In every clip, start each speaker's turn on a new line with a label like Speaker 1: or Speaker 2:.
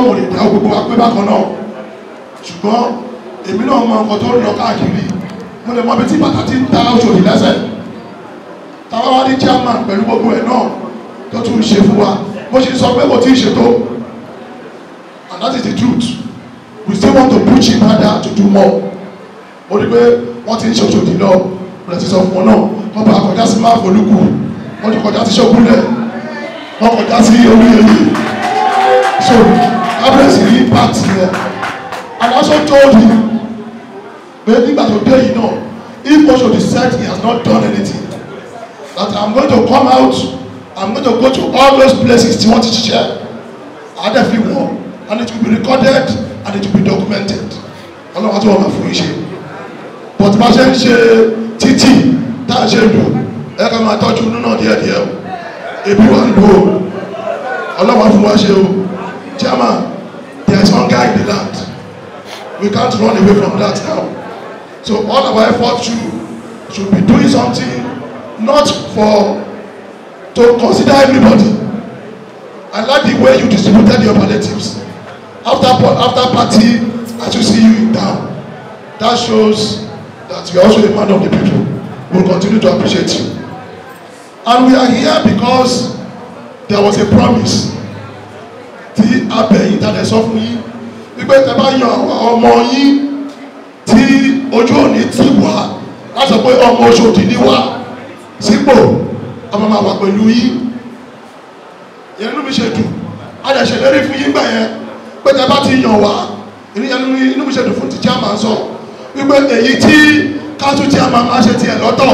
Speaker 1: ọmọ lè dá gbogbo wa pé bákan náà. Ṣùgbọ́n èmi náà mọ nǹkan tó ń lọ káàkiri. Mo lè mọ ibi tí bàtà ti ń ta Òṣòdì lẹ́sẹ̀. Táwa ní chairman pẹ̀lú gbogbo ẹ̀ náà tó tún ṣe fún wa. Bó ṣe sọ pé kò tí ì ṣètò and that is the truth. We still want to push him harder to do more. Ó rí pé wọ́n ti ń ṣe Òṣòdì lọ. Rẹ̀ ti sọ fún wọn náà. Wọ́n bá kọjá sí máa folúkù wọ́n ti kọjá sí ṣọ́kúnlẹ̀ wọ́n kọjá sí orí èyí so kábíyèsí rí impact yẹn and also told him pé nígbà tó dé yìí náà if Oshodi said he has not done anything. That i'm going to come out i'm going to go to all those places tí wọ́n ti ṣiṣẹ́. Àádẹ́fì wọ́n and it will be recorded and it will be documented. Ọlọ́run àti wọn fún yín but bá ṣe ń ṣe títì tá a ṣe lò ẹ ká máa tọ́jú náà díẹ̀díẹ̀ o. Ebi wà ń lò ọlọ́run á wa ṣe o. Chairman there is hunger in the land. We can't run away from that now so all our efforts should should be doing something not for to consider everybody i like the way you distributed your palliatives. After after party as you see you in town that shows that you are also a man of the people. We will continue to appreciate you. And we are here because there was a promise tí abẹ́yìn tàdé sọ fún yín wípé tẹ́ bá yan ọmọ yín tí ojú òní tì wá láti sọ pé ọmọ Ọ̀ṣọ́dì ni wá sípò ọmọ máa wà pẹ̀lú yín. Ìyẹn inú mi ṣe dùn. A lè ṣèlérí fún yín gbà yẹn pé tẹ́ bá ti yàn wá inú mi ṣe dùn fún ti chairman sọ wípé èyí tí council chairman máa ṣe tiẹ̀ lọ́tọ̀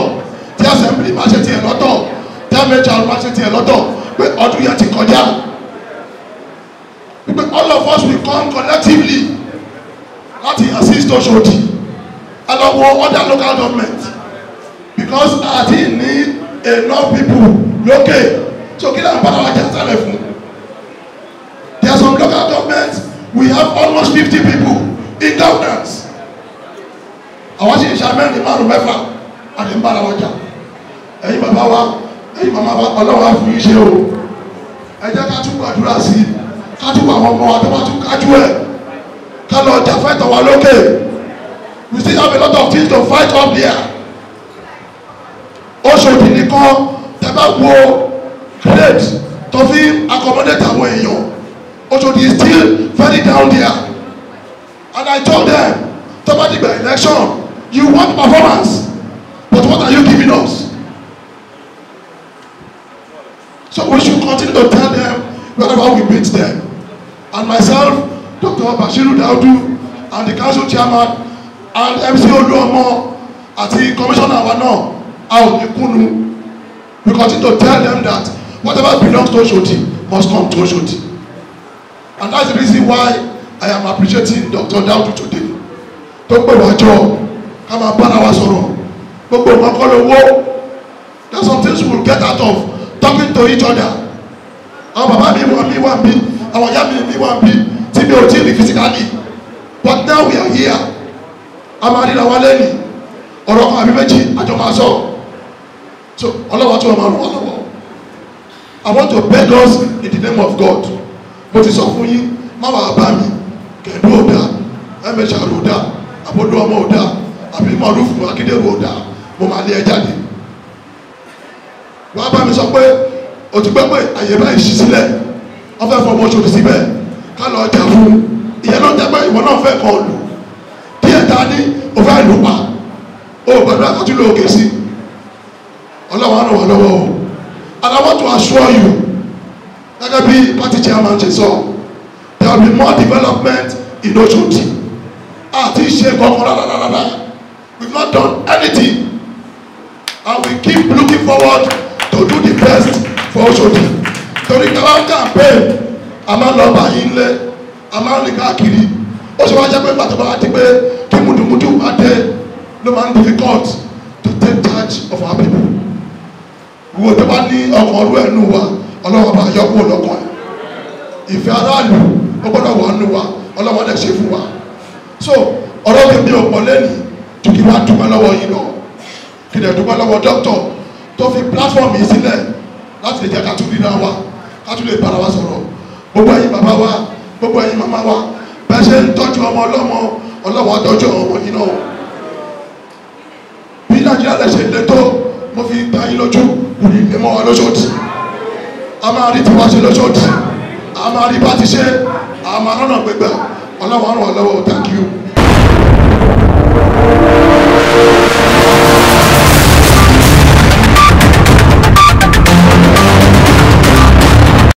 Speaker 1: tí assembly máa ṣe tiẹ̀ lọ́tọ̀ tí amateur máa ṣe tiẹ̀ lọ́tọ̀ pé ọdún yẹn ti kọjá of us will come collectively láti assist Ọ̀ṣọ́dì alọ́wọ́ other local government. Because àti ní enough people lókè so kí náà bára wa jà sálẹ̀ fún? There are some local governments we have almost fifty people in governance. Àwọn sì ń ṣàmẹ́rin márùn mẹ́fà àti ń bára wa jà. Ẹ̀yin bàbá wa ẹ̀yin màmá wa ọlọ́wọ́ á fún yín ṣe o. Ẹ jẹ́ ká tún gbàdúrà sí ká tún àwọn ọmọ wa tó bá tún kájú ẹ̀. Ká lọ jà fẹ́tọ̀ wa lókè. We still have a lot of things to fight up there Ọ̀ṣọ́dì nìkan tẹ́ bá wo grade tó fi accommodate àwọn èèyàn Ọ̀ṣọ́dì is still very down there. And I told them tó bá dìgbà election you want performance but what are you giving us? So we should continue to tell them wherever we meet them and myself Dr. Bashiru Daudu and the council chairman and MC Oluomo àti commissioner wa náà a ò ní kúnnu. We continue to tell them that whatever belongs to Oshodi must come to Oshodi. And that's the reason why I am appreciating Dr. Daudu today. Tó pè wá jọ ká máa bára wa sọ̀rọ̀. Gbogbo nǹkan kọ́ there are some things we will get out of talking to each other. Àwọn bàbá mi wà mí wà mí àwọn ìyá mi mi wà mí tí mi ò physically. But now we are here. A máa ríra wa lẹ́yìn ọ̀rọ̀ kan àbí méjì àjọ máa sọ. So ọlọ́wọ́ tí wọ́n máa ràn wá lọ́wọ́. I want to beg us in the name of God. Mo ti sọ fún yín má wàá bá mi. Kẹ̀dú ọ̀dà ẹ̀mẹ̀ṣà ọ̀dà àbọ̀dọ̀ ọmọ ọ̀dà àbí mọ̀rúfù akíndéwò ọ̀dà mo máa lé ẹ jáde. Wàá bá mi sọ pé ti gbọ́ pé àyè báyìí ṣí sílẹ̀ wọ́n fẹ́ fọmọ Ọ̀ṣọ́dì síbẹ̀. Ká lọ jà fún ìyẹn náà jẹ́ pé ìwọ náà fẹ́ kọ́ lù. Díẹ̀ ta ní o fẹ́ lù pa. O gbàdúrà kó tún lò òkè sí. Ọlọ́wọ́ wà lọ́wọ́ o. And I want to assure you gẹ́gẹ́ bí party chairman ṣe sọ there will be more development in Ọ̀ṣọ́dì àti ṣe kankan rárá we not done anything. And we keep looking forward to do the best for Ọ̀ṣọ́dì torí ká wá campaign a máa lọ bá yín lé a máa rìn káàkiri. Ó ṣe wá jẹ́ pé pàtó bá ti pé kí mùdùmùdù bá dé ló máa ń difficult to take charge of our people. Wo tó bá ní ọkàn ọdún ẹnu wa ọlọ́wọ́ bá yọ kúrò lọ́kàn ìfẹ́ aráàlú ó gbọ́dọ̀ wà nù wa ọlọ́wọ́ dẹ̀ ṣe fún wa. So ọ̀rọ̀ mi mi ò pọ̀ lẹ́nu ju kí wàá dúpẹ́ lọ́wọ́ yín lọ. Kí lè dúpẹ́ lọ́wọ́ dókítọ̀ tó fi platform yìí sílẹ̀ láti lè jẹ́ ká tún ríra wa ká tún lè bára wa sọ̀rọ̀. Gbogbo ẹ̀yin bàbá wa gbogbo ẹ̀yin màmá wa bẹ́ẹ̀ ṣe ń tọ́jú ọmọ ọlọ́mọ ọlọ́wọ́ àtọ́jú ọmọ yìí náà. Bí nàìjíríà lè ṣe lè tó mo fi ta yín lójú wùdí ní mọ́ wa lóṣooṣì a máa rí tiwa ṣe lóṣooṣì a máa rí bá ti ṣe. A máa rọ́nà gbẹgbẹ ọlọ́wọ́ ọlọ́wọ́ thank you.